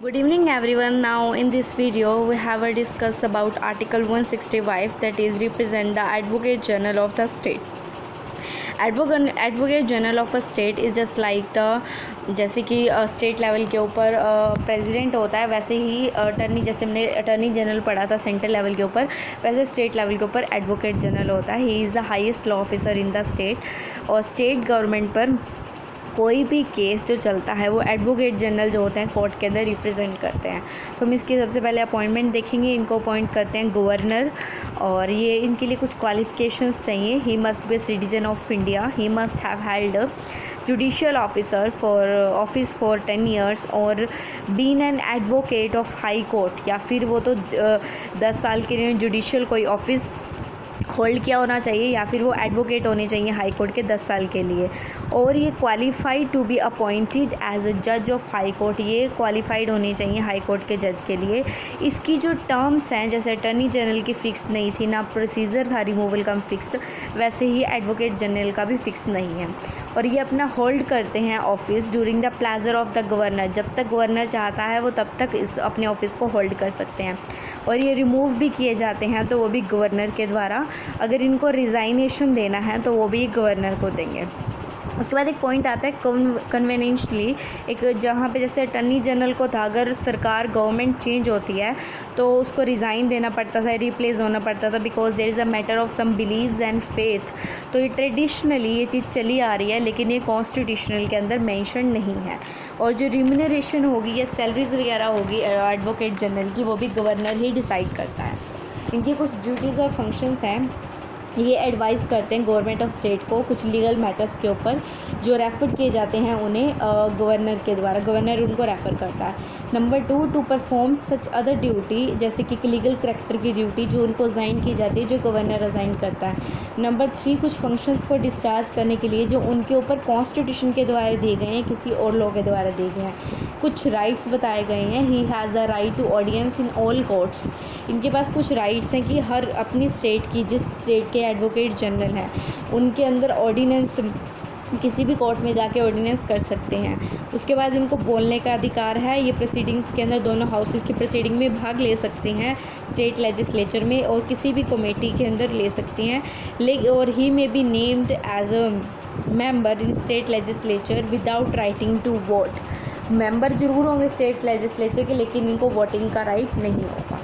Good evening, everyone. Now, in this video, we have a discuss about article 165 that is, represent the advocate general of the state. Advocate advocate general of a state is just like the जैसे कि state level के ऊपर president होता है, वैसे ही attorney जैसे हमने attorney general पढ़ा था सेंट्रल लेवल के ऊपर, वैसे स्टेट लेवल के ऊपर एडवोकेट जनरल होता है he is the highest law officer in the state और स्टेट गवर्नमेंट पर कोई भी केस जो चलता है, वो एडवोकेट जनरल जो होते हैं कोर्ट के अंदर रिप्रेजेंट करते हैं। तो हम इसकी सबसे पहले अपॉइंटमेंट देखेंगे, इनको अपॉइंट करते हैं गवर्नर और ये इनके लिए कुछ क्वालिफिकेशंस चाहिए। He must be citizen of India he must have held judicial officer for office for ten years और been an advocate of high court या फिर वो तो दस साल के लिए जुडिशियल कोई ऑफ़िस होल्ड किया होना चाहिए या फिर वो एडवोकेट होने चाहिए हाई कोर्ट के दस साल के लिए। और ये qualified to be appointed as a जज ऑफ़ हाई कोर्ट ये क्वालिफाइड होने चाहिए हाई कोर्ट के जज के लिए। इसकी जो टर्म्स हैं, जैसे अटर्नी जनरल की फ़िक्स नहीं थी, ना प्रोसीजर था रिमूवल का फिक्स्ड वैसे ही एडवोकेट जनरल का भी फिक्स नहीं है। और ये अपना होल्ड करते हैं office during the pleasure of the governor जब तक गवर्नर चाहता है, वो तब तक इस अपने ऑफ़िस को होल्ड कर सकते हैं। और ये रिमूव भी किए जाते हैं तो वो भी गवर्नर के द्वारा अगर इनको रिज़ाइनेशन देना है तो वो भी गवर्नर को देंगे। उसके बाद एक पॉइंट आता है कन्वीनियंशली एक जहाँ पे जैसे अटर्नी जनरल को था, अगर सरकार गवर्नमेंट चेंज होती है तो उसको रिज़ाइन देना पड़ता था रिप्लेस होना पड़ता था because there is a matter of some beliefs and faith तो ये ट्रेडिशनली ये चीज़ चली आ रही है, लेकिन ये कॉन्स्टिट्यूशनल के अंदर मैंशन नहीं है। और जो रिम्यूनरेशन होगी या सैलरीज वगैरह होगी एडवोकेट जनरल की, वो भी गवर्नर ही डिसाइड करता है। इनकी कुछ ड्यूटीज़ और फ़ंक्शंस हैं। ये एडवाइस करते हैं गवर्नमेंट ऑफ़ स्टेट को कुछ लीगल मैटर्स के ऊपर, जो रेफ़र किए जाते हैं उन्हें गवर्नर के द्वारा। गवर्नर उनको रेफ़र करता है। Number two to perform such other duty जैसे कि लीगल करेक्टर की ड्यूटी जो उनको अजाइन की जाती है, जो गवर्नर अजाइन करता है। नंबर थ्री कुछ फ़ंक्शंस को डिस्चार्ज करने के लिए जो उनके ऊपर कॉन्स्टिट्यूशन के द्वारा दिए गए हैं, किसी और लॉ के द्वारा दिए गए हैं। कुछ राइट्स बताए गए हैं। He has a right to audience in all courts इनके पास कुछ राइट्स हैं कि हर अपनी स्टेट की, जिस स्टेट के एडवोकेट जनरल हैं। उनके अंदर ऑर्डिनेंस किसी भी कोर्ट में जाके ऑर्डिनेंस कर सकते हैं। उसके बाद इनको बोलने का अधिकार है। ये प्रोसीडिंग्स के अंदर दोनों हाउसेस की प्रोसीडिंग में भाग ले सकते हैं स्टेट लेजिस्लेचर में और किसी भी कमेटी के अंदर ले सकते हैं। ले, और he may be named as a member in state legislature without writing to vote member ज़रूर होंगे स्टेट लेजिस्लेचर के, लेकिन इनको वोटिंग का राइट नहीं होगा।